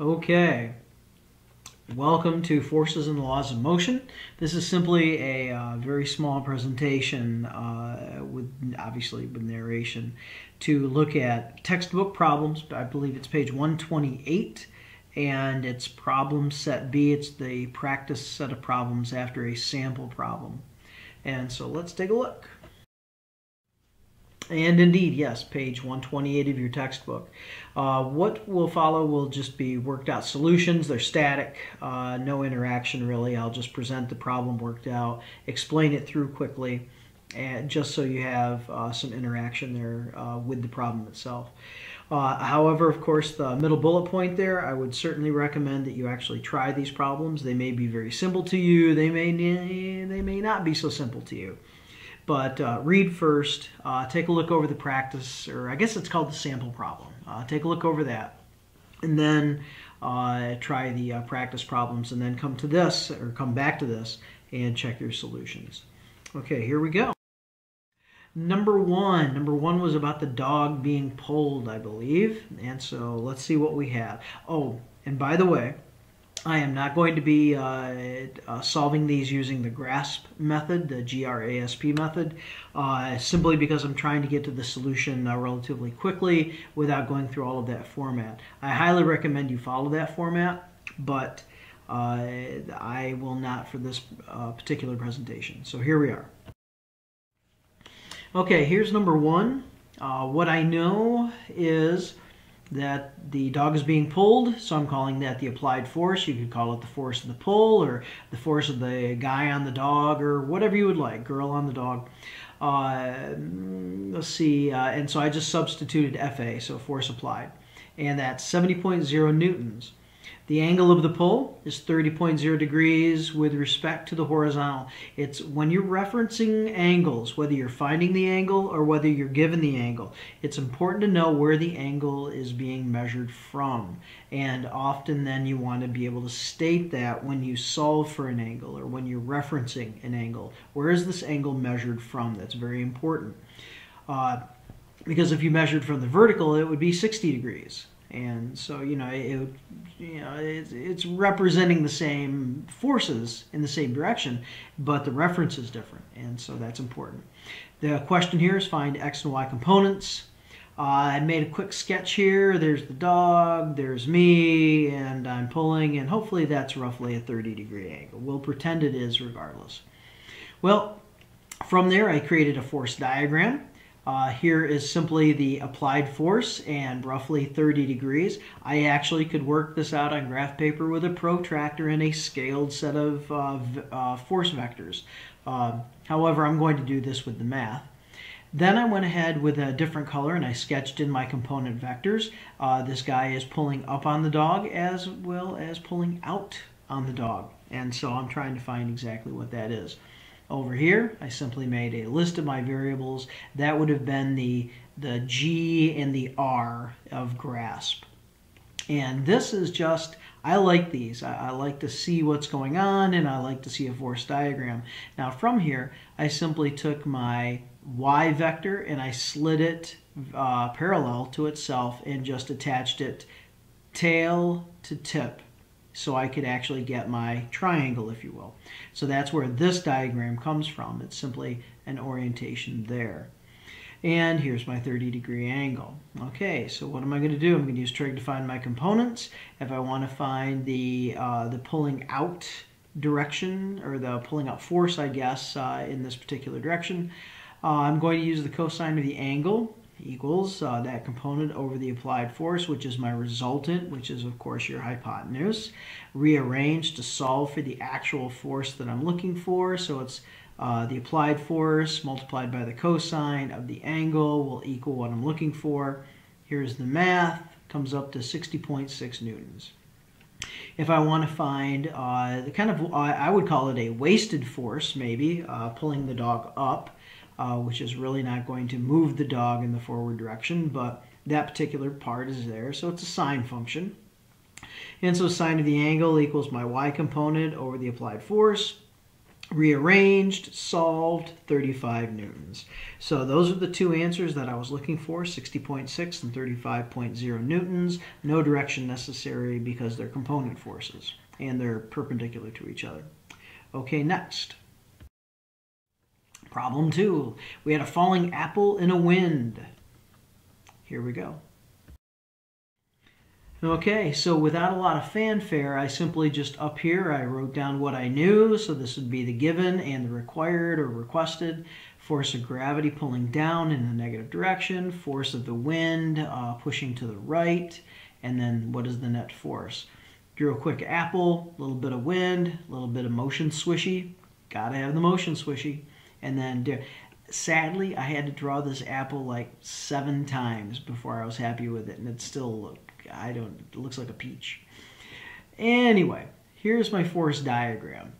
Okay. Welcome to Forces and Laws of Motion. This is simply a uh, very small presentation uh, with obviously with narration to look at textbook problems. I believe it's page 128 and it's problem set B. It's the practice set of problems after a sample problem. And so let's take a look. And indeed, yes, page 128 of your textbook. Uh, what will follow will just be worked out solutions. They're static, uh, no interaction really. I'll just present the problem worked out, explain it through quickly, and just so you have uh, some interaction there uh, with the problem itself. Uh, however, of course, the middle bullet point there, I would certainly recommend that you actually try these problems. They may be very simple to you. They may, they may not be so simple to you. But uh, read first, uh, take a look over the practice, or I guess it's called the sample problem. Uh, take a look over that, and then uh, try the uh, practice problems, and then come to this, or come back to this, and check your solutions. Okay, here we go. Number one. Number one was about the dog being pulled, I believe. And so let's see what we have. Oh, and by the way, I am not going to be uh, uh, solving these using the GRASP method, the GRASP method, uh, simply because I'm trying to get to the solution uh, relatively quickly without going through all of that format. I highly recommend you follow that format, but I will not for this particular presentation. So here we are. Okay, here's number one. what I know is that the dog is being pulled, so I'm calling that the applied force. You could call it the force of the pull or the force of the guy on the dog or whatever you would like, girl on the dog. Uh, let's see, uh, and so I just substituted FA, so force applied, and that's 70.0 newtons. The angle of the pull is 30.0 degrees with respect to the horizontal. It's when you're referencing angles, whether you're finding the angle or whether you're given the angle, it's important to know where the angle is being measured from. And often then you want to be able to state that when you solve for an angle or when you're referencing an angle. Where is this angle measured from? That's very important. Uh, because if you measured from the vertical, it would be 60 degrees and so you know it, you know it's, it's representing the same forces in the same direction but the reference is different and so that's important. The question here is find x and y components. Uh, I made a quick sketch here. There's the dog there's me and I'm pulling and hopefully that's roughly a 30 degree angle. We'll pretend it is regardless. Well from there I created a force diagram uh, here is simply the applied force and roughly 30 degrees. I actually could work this out on graph paper with a protractor and a scaled set of uh, uh, force vectors. Um, however, I'm going to do this with the math. Then I went ahead with a different color and I sketched in my component vectors. Uh, this guy is pulling up on the dog as well as pulling out on the dog. And so I'm trying to find exactly what that is. Over here, I simply made a list of my variables. That would have been the, the G and the R of GRASP. And this is just, I like these. I, I, like to see what's going on and I like to see a force diagram. Now from here, I simply took my Y vector and I slid it uh, parallel to itself and just attached it tail to tip so I could actually get my triangle, if you will. So that's where this diagram comes from. It's simply an orientation there. And here's my 30 degree angle. Okay, so what am I going to do? I'm going to use trig to find my components. If I want to find the, uh, the pulling out direction, or the pulling out force, I guess, uh, in this particular direction, uh, I'm going to use the cosine of the angle equals uh, that component over the applied force, which is my resultant, which is, of course, your hypotenuse, rearranged to solve for the actual force that I'm looking for. So it's uh, the applied force multiplied by the cosine of the angle will equal what I'm looking for. Here's the math, comes up to 60.6 newtons. If I want to find uh, the kind of, I would call it a wasted force, maybe, uh, pulling the dog up, uh, which is really not going to move the dog in the forward direction, but that particular part is there, so it's a sine function. And so sine of the angle equals my y component over the applied force. rearranged, solved, 35 newtons. So those are the two answers that I was looking for, 60.6 and 35.0 newtons. No direction necessary because they're component forces and they're perpendicular to each other. Okay, next. Problem two, we had a falling apple in a wind. Here we go. Okay, so without a lot of fanfare, I simply just up here, I wrote down what I knew. So this would be the given and the required or requested. Force of gravity pulling down in the negative direction. Force of the wind uh, pushing to the right. And then what is the net force? Drew a quick apple, a little bit of wind, a little bit of motion swishy. Gotta have the motion swishy. And then, sadly, I had to draw this apple like seven times before I was happy with it. And it still look I don't, it looks like a peach. Anyway, here's my force diagram.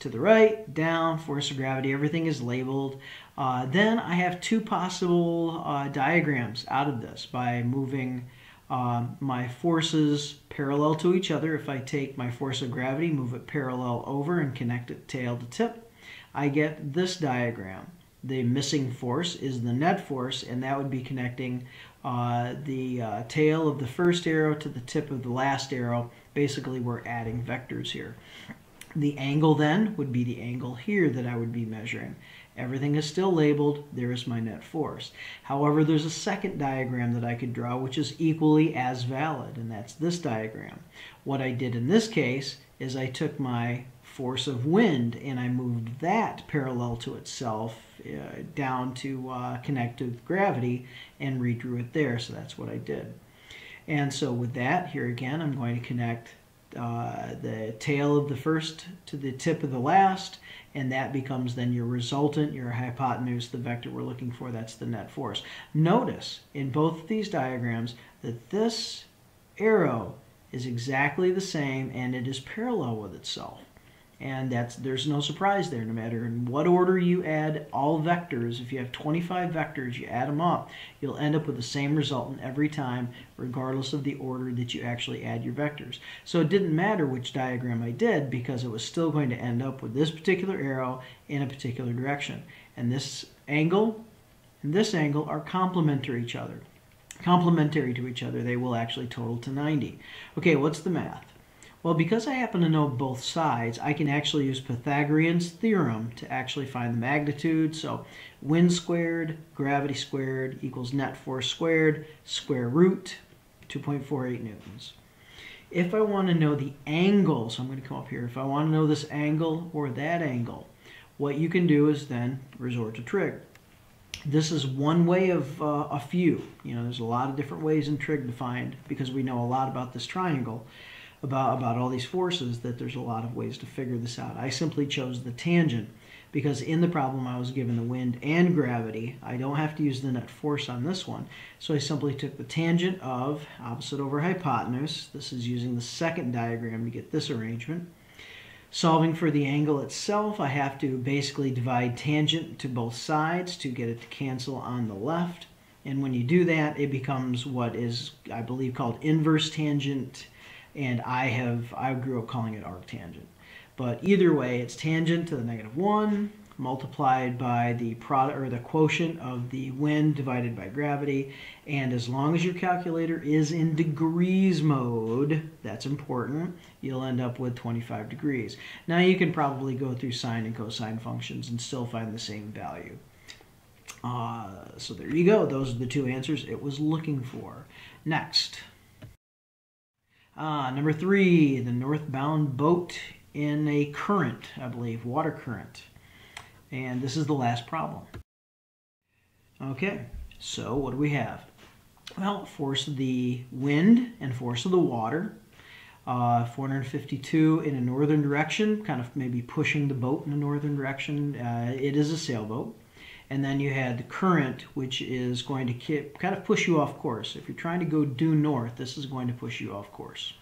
To the right, down, force of gravity, everything is labeled. Uh, then I have two possible uh, diagrams out of this by moving uh, my forces parallel to each other. If I take my force of gravity, move it parallel over and connect it tail to tip, I get this diagram. The missing force is the net force, and that would be connecting uh, the uh, tail of the first arrow to the tip of the last arrow. Basically, we're adding vectors here. The angle then would be the angle here that I would be measuring. Everything is still labeled. There is my net force. However, there's a second diagram that I could draw which is equally as valid, and that's this diagram. What I did in this case is I took my force of wind and I moved that parallel to itself uh, down to uh, connect with gravity and redrew it there. So that's what I did. And so with that, here again, I'm going to connect uh, the tail of the first to the tip of the last, and that becomes then your resultant, your hypotenuse, the vector we're looking for, that's the net force. Notice in both of these diagrams that this arrow is exactly the same and it is parallel with itself and that's there's no surprise there no matter in what order you add all vectors if you have 25 vectors you add them up you'll end up with the same resultant every time regardless of the order that you actually add your vectors. So it didn't matter which diagram I did because it was still going to end up with this particular arrow in a particular direction. And this angle and this angle are complementary to each other complementary to each other. They will actually total to 90 okay what's the math well, because I happen to know both sides, I can actually use Pythagorean's theorem to actually find the magnitude. So wind squared, gravity squared equals net force squared, square root, 2.48 newtons. If I want to know the angle, so I'm going to come up here, if I want to know this angle or that angle, what you can do is then resort to trig. This is one way of uh, a few. You know, there's a lot of different ways in trig to find because we know a lot about this triangle about, about all these forces that there's a lot of ways to figure this out. I simply chose the tangent because in the problem I was given the wind and gravity. I don't have to use the net force on this one. So I simply took the tangent of opposite over hypotenuse. This is using the second diagram to get this arrangement. Solving for the angle itself, I have to basically divide tangent to both sides to get it to cancel on the left. And when you do that, it becomes what is, I believe, called inverse tangent and I have I grew up calling it arctangent. But either way, it's tangent to the negative one multiplied by the product or the quotient of the wind divided by gravity. And as long as your calculator is in degrees mode, that's important, you'll end up with 25 degrees. Now you can probably go through sine and cosine functions and still find the same value. Uh, so there you go. Those are the two answers it was looking for. Next. Uh, number three, the northbound boat in a current, I believe, water current. And this is the last problem. Okay, so what do we have? Well, force of the wind and force of the water. Uh, 452 in a northern direction, kind of maybe pushing the boat in a northern direction. Uh, it is a sailboat and then you had the current, which is going to keep, kind of push you off course. If you're trying to go due north, this is going to push you off course.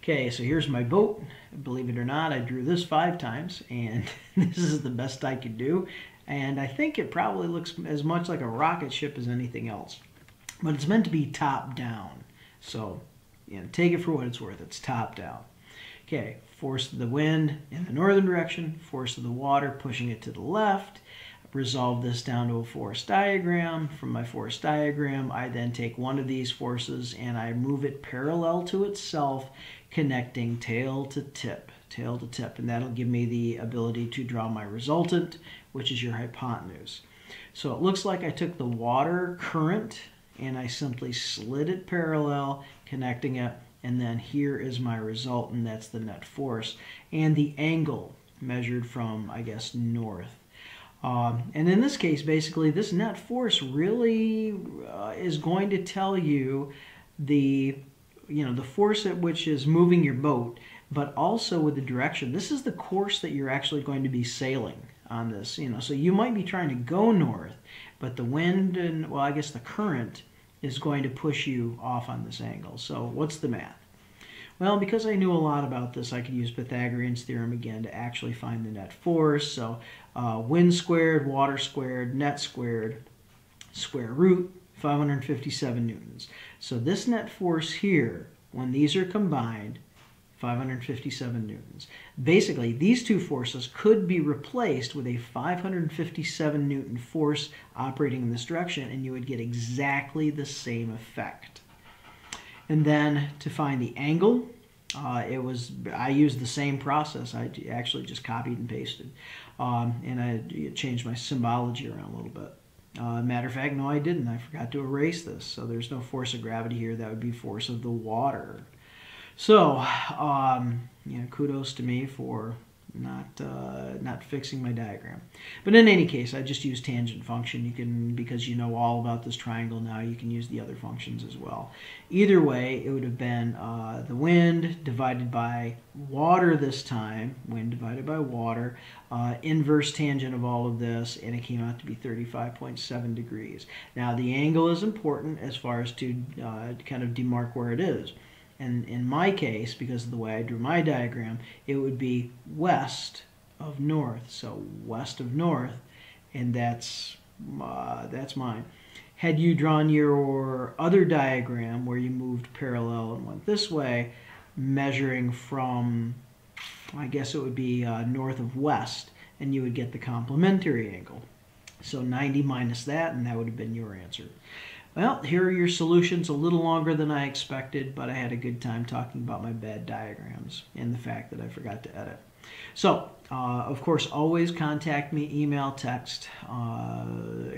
Okay, so here's my boat. Believe it or not, I drew this five times, and this is the best I could do. And I think it probably looks as much like a rocket ship as anything else. But it's meant to be top down. So, you know, take it for what it's worth. It's top down. Okay, force of the wind in the northern direction, force of the water pushing it to the left. Resolve this down to a force diagram. From my force diagram, I then take one of these forces and I move it parallel to itself, connecting tail to tip, tail to tip, and that'll give me the ability to draw my resultant, which is your hypotenuse. So it looks like I took the water current and I simply slid it parallel, connecting it, and then here is my result, and that's the net force. And the angle measured from, I guess, north. Um, and in this case, basically, this net force really uh, is going to tell you the, you know, the force at which is moving your boat, but also with the direction. This is the course that you're actually going to be sailing on this, you know. So you might be trying to go north, but the wind and, well, I guess the current is going to push you off on this angle. So what's the math? Well, because I knew a lot about this, I could use Pythagorean's theorem again to actually find the net force. So uh, wind squared, water squared, net squared, square root, 557 newtons. So this net force here, when these are combined, 557 newtons. Basically, these two forces could be replaced with a 557 newton force operating in this direction, and you would get exactly the same effect. And then to find the angle, uh, it was I used the same process. I actually just copied and pasted, um, and I changed my symbology around a little bit. Uh, matter of fact, no, I didn't. I forgot to erase this, so there's no force of gravity here. That would be force of the water. So, um, you know, kudos to me for not uh, not fixing my diagram. But in any case, I just use tangent function. You can, because you know all about this triangle now, you can use the other functions as well. Either way, it would have been uh, the wind divided by water this time, wind divided by water, uh, inverse tangent of all of this, and it came out to be 35.7 degrees. Now, the angle is important as far as to uh, kind of demark where it is. And in my case, because of the way I drew my diagram, it would be west of north. So west of north, and that's uh, that's mine. Had you drawn your other diagram where you moved parallel and went this way, measuring from, I guess it would be uh, north of west, and you would get the complementary angle. So 90 minus that, and that would have been your answer. Well, here are your solutions, a little longer than I expected, but I had a good time talking about my bad diagrams and the fact that I forgot to edit. So, uh, of course, always contact me, email, text, uh,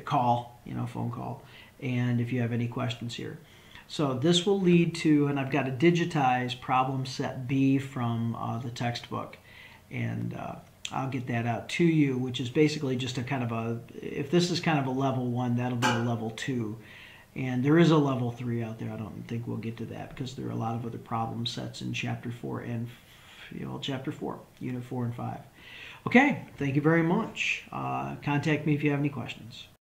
call, you know, phone call, and if you have any questions here. So this will lead to, and I've got to digitize problem set B from uh, the textbook, and uh, I'll get that out to you, which is basically just a kind of a, if this is kind of a level one, that'll be a level two. And there is a level three out there. I don't think we'll get to that because there are a lot of other problem sets in chapter four and you know, chapter four, unit four and five. Okay, thank you very much. Uh, contact me if you have any questions.